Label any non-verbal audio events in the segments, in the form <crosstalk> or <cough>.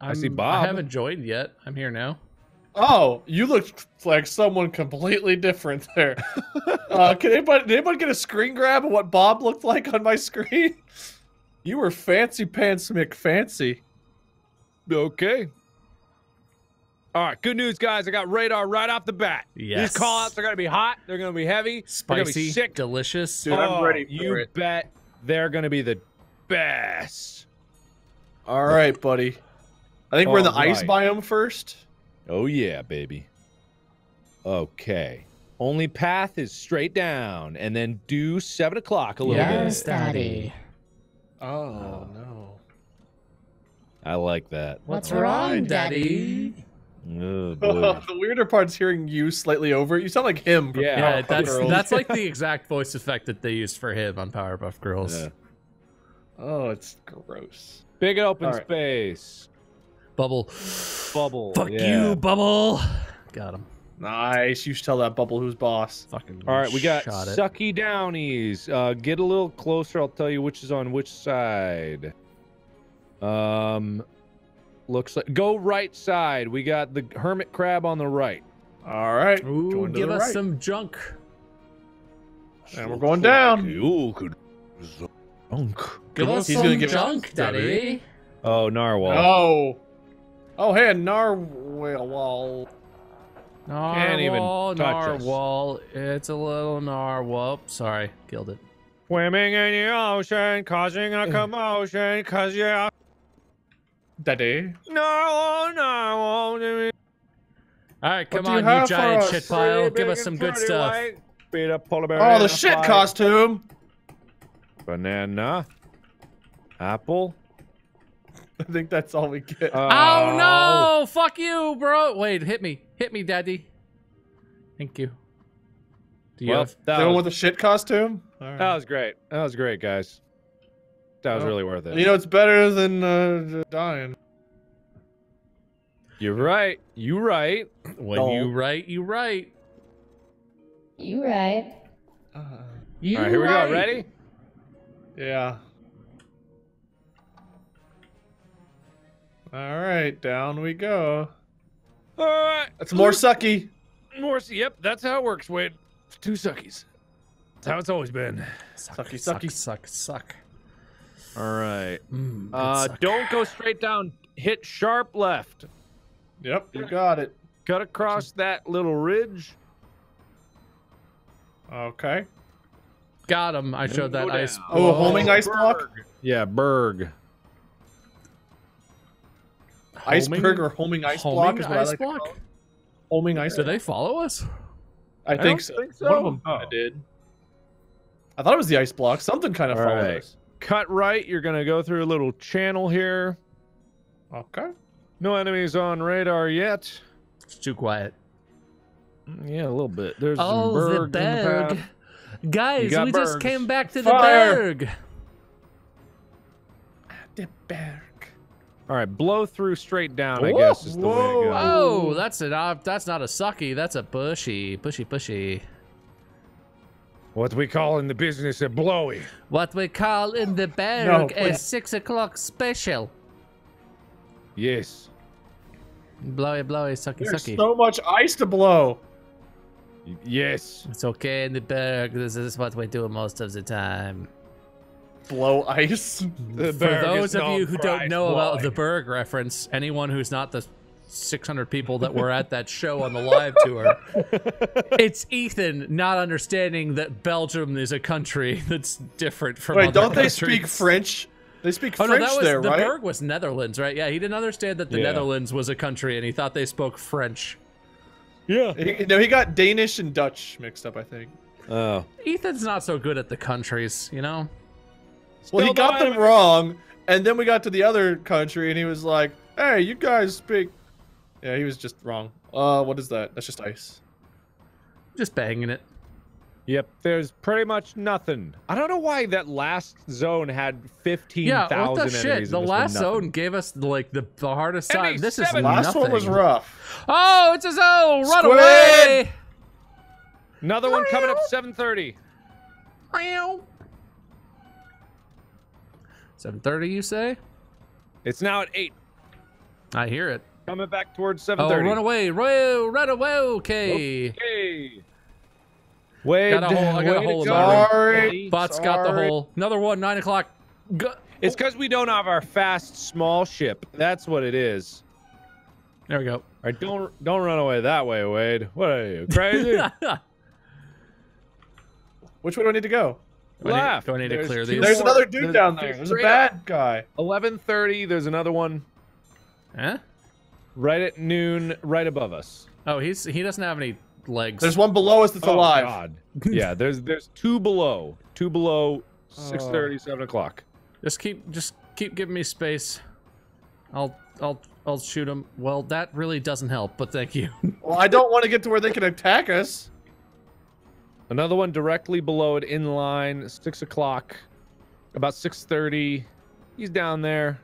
I see I'm- Bob. I haven't joined yet. I'm here now. Oh, you look like someone completely different there. <laughs> uh, can anybody, did anybody get a screen grab of what Bob looked like on my screen? <laughs> You were fancy pants McFancy. Okay. All right, good news, guys. I got radar right off the bat. Yes. These call outs are going to be hot. They're going to be heavy. They're gonna be Spicy, sick. delicious. Dude, I'm Oh, ready for You it. bet they're going to be the best. All right, buddy. I think we're in the All ice biome first. Oh, yeah, baby. Okay. Only path is straight down and then do 7 o'clock a little Yes, bit. Daddy. Oh, no. I like that. What's All wrong, right, Daddy? Oh, <laughs> boy. the weirder part's hearing you slightly over it. You sound like him. Yeah. Yeah, that's Girls. that's like the <laughs> exact voice effect that they used for him on Powerpuff Girls. Yeah. Oh, it's gross. Big open All right. space. Bubble. Bubble. Fuck yeah. you, Bubble. Got him. Nice. You should tell that bubble who's boss. Fucking. All right, we got shot it. sucky downies. Uh, get a little closer. I'll tell you which is on which side. Um, looks like go right side. We got the hermit crab on the right. All right. Ooh, give us right. some junk. And we're going down. You could. Unk. Give us he's some gonna give junk, Daddy. Oh, narwhal. Oh. Oh, hey, a narwhal. Can't even Narwhal, touch us. narwhal. It's a little narwhal. Sorry, killed it. Swimming in the ocean, causing a <laughs> commotion, cause yeah. Daddy. No, no, All right, come do you on, you giant shit pile. Give us some good stuff. Beat up polar bear. Oh, the shit fight. costume. Banana. Apple. I think that's all we get. Oh no! Fuck you, bro. Wait, hit me, hit me, Daddy. Thank you. Do you Well, have? that the one was, with the shit costume? All right. that was great. That was great, guys. That was Well, really worth it. You know, it's better than uh, dying. You're right. You right. When No. you right, you right. You right. Uh, You All right, here we go. Ready? yeah. All right, down we go. All right. That's more sucky. More. Yep, that's how it works, Wade. Two suckies. That's how it's always been. Suck, Sucky, suck, sucky. suck, suck. All right. Mm, Uh, suck. don't go straight down. Hit sharp left. Yep, you got it. Cut across that little ridge. Okay. Got him. I showed that ice. down. Oh, a homing ice block? Berg. Yeah, Berg. Iceberg or homing ice block homing is what I ice like to block? call it. Homing ice Do they follow us? I, don't think so. think One of them Oh. I did. I thought it was the ice block. Something kind of All followed right. us. Cut right. You're gonna go through a little channel here. Okay. No enemies on radar yet. It's too quiet. Mm, Yeah, a little bit. There's some Oh, the Berg. in the berg. path. Guys, got we just came back to Fire. the berg. The berg. All right, blow through straight down. I guess is the way to go. Oh, that's an uh, that's not a sucky. That's a bushy, bushy, bushy. What we call in the business a blowy. What we call in the berg No, a six o'clock special. Yes. Blowy, blowy, sucky, There's sucky. so much ice to blow. Y- Yes. It's okay in the berg. This is what we do most of the time. Blow ice. <laughs> For those of you who don't ice know about the Berg reference, anyone who's not the 600 people that were at that show on the live tour, <laughs> it's Ethan not understanding that Belgium is a country <laughs> that's different from Wait, other don't they speak French? They speak Oh French no, that was there, the right? Berg was Netherlands, right? Yeah, he didn't understand that the Yeah. Netherlands was a country, and he thought they spoke French. Yeah. He, no, he got Danish and Dutch mixed up, I think. Oh. Ethan's not so good at the countries, you know well, he got them wrong, and then we got to the other country, and he was like, "Hey, you guys speak." Yeah, he was just wrong. Uh, what is that? That's just ice. Just banging it. Yep, there's pretty much nothing. I don't know why that last zone had 15,000 yeah, what the shit? The last zone gave us like the, the hardest side. This is last nothing. one was rough. Oh, it's a zone. Run away. Another one coming up 7:30. Meow. 7.30, you say? It's now at 8. I hear it. Coming back towards 7.30. Oh, run away. Run, run away. Okay. Okay. Wait. Got. I got Sorry. Bot's got the hole. Another one. 9 o'clock. It's because we don't have our fast small ship. That's what it is. There we go. All right, don't don't run away that way, Wade. What are you crazy? <laughs> Which way do I need to go? Do I need- Left. do I need to clear these? There's more- another dude there's- down there. There's a straight bad guy. 11:30. There's another one huh? right at noon, right above us. Oh, he's he doesn't have any legs. There's one below us that's Oh, alive. God. <laughs> yeah, there's there's two below, two below, 6:30, 7 o'clock. Just keep just keep giving me space. I'll I'll I'll shoot him. Well, that really doesn't help, but thank you. Well, I don't want to get to where they can attack us. Another one directly below it, in line, six o'clock, about 6:30. He's down there.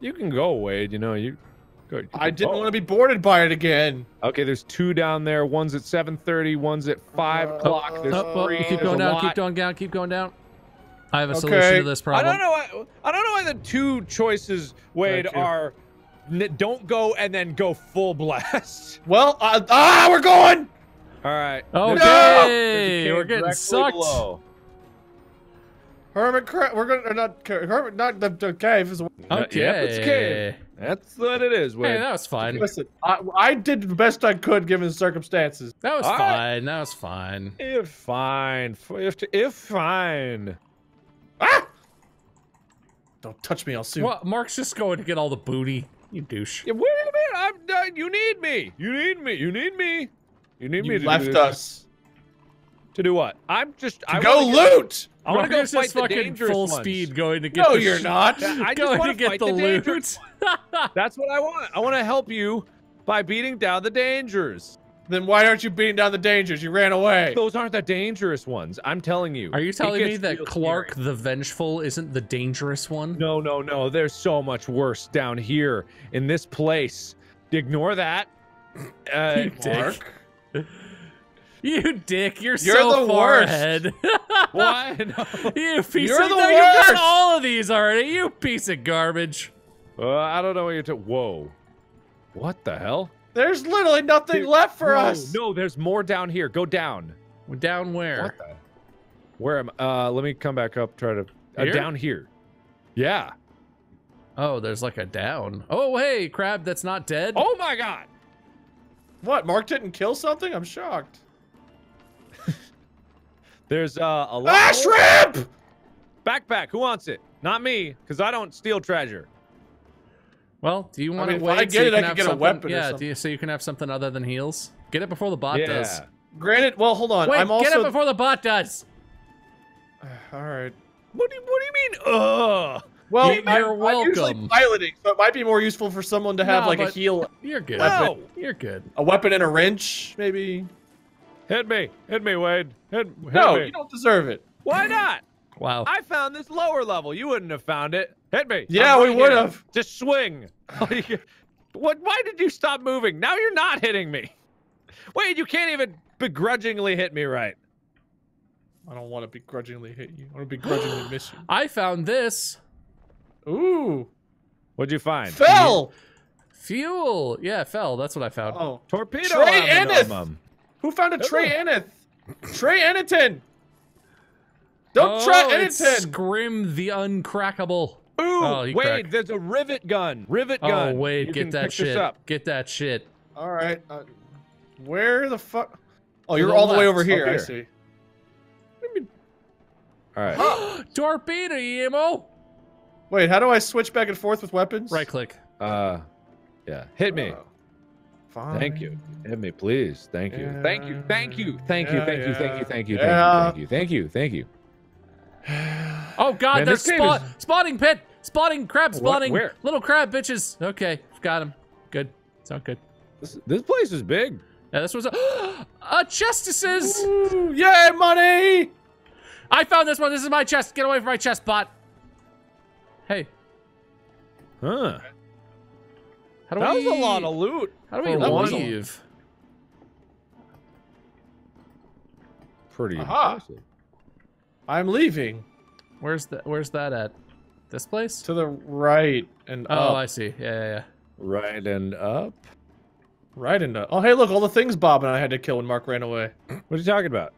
You can go, Wade. You know you. Go, you I didn't go. want to be boarded by it again. Okay, there's two down there. One's at 7:30. One's at five Uh, o'clock. There's Oh, oh, three. you keep there's going a down, lot. keep going down, keep going down. I have a Okay. solution to this problem. I problem. don't know why. I don't know why the two choices, Wade, Thank are n- don't go and then go full blast. Well, uh, ah, we're going. All right. Okay, There's a- there's a cave we're getting sucked. below. Hermit, cra- we're going. Or not ca- Hermit, not the, the cave. Is Uh, yep, it's cave. That's what it is, Wade. Hey, that was fine. Listen, I, I did the best I could given the circumstances. That was All right. fine. That was fine. If fine, if if fine. Ah! Don't touch me, I'll sue. Well, Mark's just going to get all the booty. You douche. Yeah, wait a minute. I'm done. You need me. You need me. You need me. You need me to left do us. to do what? I'm just. I Go wanna loot. I want to go fight just the dangerous full ones. speed going to get No, the you're not. <laughs> I just want to get the, the loot. <laughs> That's what I want. I want to help you by beating down the dangers. Then why aren't you beating down the dangers? You ran away. Those aren't the dangerous ones. I'm telling you. Are you telling me that Clark scary. the Vengeful isn't the dangerous one? No, no, no. There's so much worse down here in this place. Ignore that. <laughs> Uh, You dick. Mark. <laughs> You dick, you're, You're so the far worst. ahead. <laughs> <laughs> why? No. you piece You're of the no, you got worst. all of these already. You piece of garbage. Uh, I don't know what you're talking. Whoa. What the hell? There's literally nothing Dude, left for no, us. No, there's more down here. Go down. Down where? What the? Where am? Uh, let me come back up. Try to uh, Here? down here. Yeah. Oh, there's like a down. Oh, hey, crab that's not dead. Oh my God. What? Mark didn't kill something? I'm shocked. <laughs> There's uh, a lot. Ah, shrimp! Backpack. Who wants it? Not me, because I don't steal treasure. Well, do you want mean, to if I get so you it, I can could have get a something- weapon or Yeah, do you, so you can have something other than heals. Get it before the bot yeah. does. Granted, well, hold on. Wait, I'm also. get it before the bot does. <sighs> All right. What do you, What do you mean? Ugh. Well, You're I'm, I'm usually piloting, so it might be more useful for someone to have No, like a heal, You're good. No. You're good. a weapon and a wrench, maybe. Hit me. Hit me, Wade. Hit, hit No, me. you don't deserve it. Why not? Wow. I found this lower level. You wouldn't have found it. Hit me. Yeah, I'm we right would here. have. Just swing. <laughs> what? Why did you stop moving? Now you're not hitting me. Wait, you can't even begrudgingly hit me right. I don't want to begrudgingly hit you. I want to begrudgingly miss you. <gasps> I found this you. Ooh, What'd you find? fell. fuel. Yeah, fell. That's what I found. Oh, Torpedo. Trey Omni Ennis! Who found a Hello. Trey Enith? Trey Eniton. Don't try oh, it's Eniton. Scrim the Uncrackable. Ooh, Oh, he Wade, cracked. there's a rivet gun. Rivet gun! Oh, gun. wait, You get that shit. Up. Get that shit. All right. Uh, where the fuck? Oh, you're the all the way over here. Up I see. All right. <gasps> Torpedo ammo. Wait, how do I switch back and forth with weapons? Right click. Uh, yeah. Hit me. Oh, fine. Thank you. Hit me, please. Thank you. Thank you. Thank you. Thank you. Yeah, Thank you. Thank you. Thank you. Thank you. Thank you. Thank you. Oh god, Man, there's spot, is- spotting pit. Spotting crab What? spotting. Where? Little crab bitches. Okay, got him. Good. Sound good. This, this place is big. Yeah, this was a, a justices. Ooh, yay, money! I found this one. This is my chest. Get away from my chest, bot. Hey, Huh. how do That we? was a lot of loot. How do we for one. leave? Pretty Aha. impressive. I'm leaving Where's the? Where's that at? This place? to the right and Oh, up. I see. Yeah, yeah, yeah. Right and up. Right into. Oh, hey, look, all the things Bob and I had to kill when Mark ran away. What are you talking about?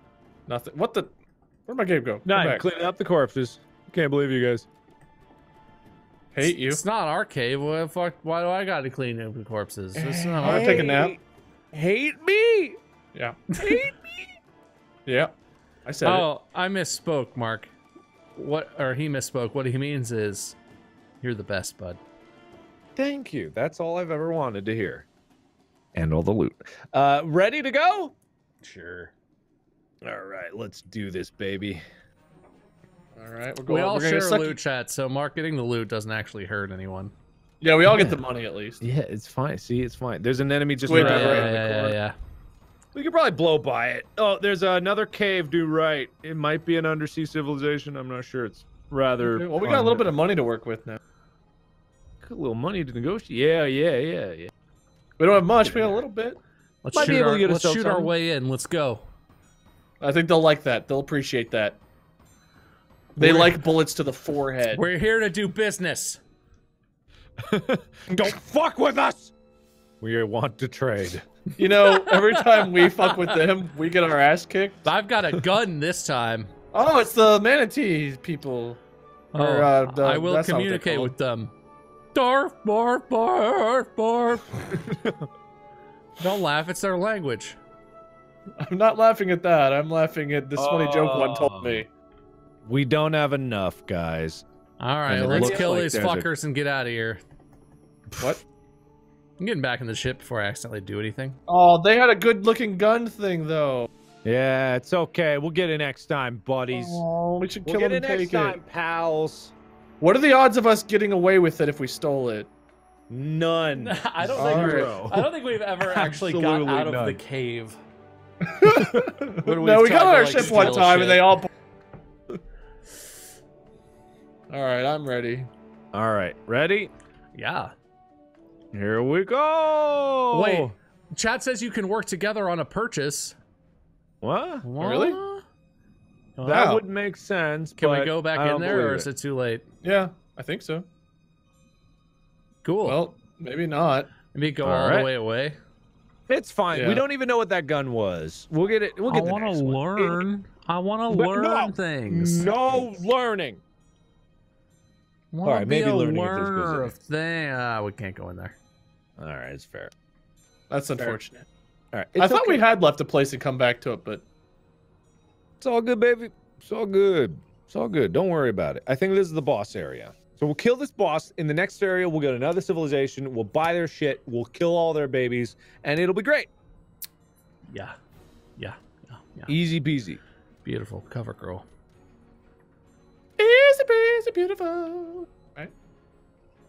Nothing. What the? Where'd my game go? Come Nine, back. cleaning up the corpses. Can't believe you guys. Hate you. It's not our cave. What the fuck? Why do I got to clean up the corpses? This is not I'm gonna take a nap. Hate me. Yeah. Hate me. <laughs> Yeah. I said it. Oh, I misspoke, Mark. What? Or he misspoke. What he means is, you're the best, bud. Thank you. That's all I've ever wanted to hear. And all the loot. Uh, ready to go? Sure. All right, let's do this, baby. All right, we're going. We all we're gonna share suck- loot chat, so marketing the loot doesn't actually hurt anyone. Yeah, we all get <laughs> the money at least. Yeah, it's fine. See, it's fine. There's an enemy just Squid right Right, yeah, right around in the yeah, corner. yeah, yeah. We could probably blow by it. Oh, there's another cave due right. It might be an undersea civilization. I'm not sure. It's rather. Okay, Well, we got a little bit of money to work with now. Got a little money to negotiate. Yeah, yeah, yeah, yeah. We don't have much. We got a little bit. Let's Might be shoot, able to our, get let's shoot our way in. Let's go. I think they'll like that. They'll appreciate that. They We're- like bullets to the forehead. We're here to do business. <laughs> Don't fuck with us. We want to trade. You know, every time we fuck with them, we get our ass kicked. I've got a gun this time. Oh, it's the manatee people. Oh, Or, uh, the- I will that's not what they're communicate with them. Darf, barf, barf, barf. <laughs> Don't laugh. It's their language. I'm not laughing at that. I'm laughing at this funny joke one told me. We don't have enough, guys. All right, let's kill like these there's a- fuckers and get out of here. What? I'm getting back in the ship before I accidentally do anything. Oh, they had a good looking gun thing though. Yeah, it's okay. We'll get it next time, buddies. Oh, we should we'll kill get them it and next take time, it. pals. What are the odds of us getting away with it if we stole it? None. <laughs> I don't think we're- Zero. I don't think we've ever <laughs> actually got Absolutely out of the cave. <laughs> no, we've got on our like, ship one time shit. and they all. All right, I'm ready. All right, ready? Yeah. Here we go. Wait. Chat says you can work together on a purchase. What? Really? What? That Wow. would make sense. Can we go back in there, or is it too late? Yeah, I think so. Cool. Well, maybe not. Maybe go All all, right. the way away. It's fine. Yeah. We don't even know what that gun was. We'll get it. We'll get the next one. I want But no. Things. No learning. All right, maybe learning if this goes in. of thing. Ah, we can't go in there. All right, it's fair. That's unfortunate. All right, I it's thought we had left a place to come back to it, but It's all good, baby. It's all good. It's all good. Don't worry about it. I think this is the boss area. So we'll kill this boss. In the next area, we'll get another civilization. We'll buy their shit. We'll kill all their babies, and it'll be great. Yeah. Yeah. Yeah. Yeah. Easy peasy. Beautiful cover girl. Easy peasy beautiful.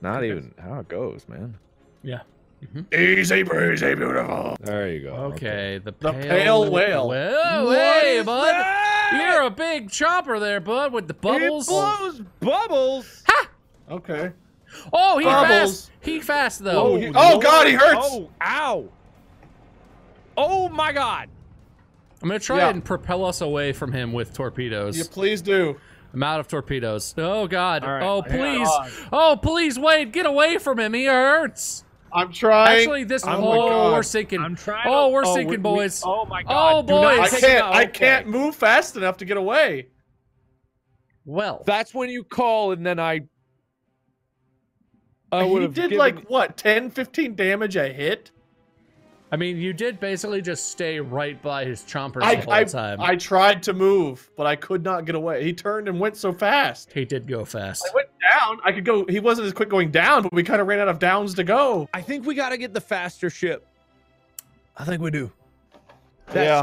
Not even how it goes, man. Yeah. Mm-hmm. Easy breezy beautiful. There you go. Okay. The The pale, pale whale. Whoa, hey, bud. that? You're a big chopper there, bud, with the bubbles. It blows bubbles. Ha! Okay. Oh, he Bubbles. fast. He fast though. Oh, he- oh, God, he hurts. Oh, ow. Oh my God. I'm gonna try Yeah. and propel us away from him with torpedoes. You please do. I'm out of torpedoes. Oh God. All right. Oh please. Oh please, Wade, get away from him. He hurts. I'm trying. Actually, this. Oh oh, we're sinking. I'm trying. Oh, we're oh, we- sinking, we- boys. oh my Oh, God. Do not boys. I can't. it. I Okay. can't move fast enough to get away. Well, That's when you call, and then I. I would he did given- like what 10, 15 damage a hit. I mean, you did basically just stay right by his chompers I the whole I, time. I tried to move, but I could not get away. He turned and went so fast. he did go fast. I went down. I could go. He wasn't as quick going down, but we kind of ran out of downs to go. I think we got to get the faster ship. I think we do. Yeah.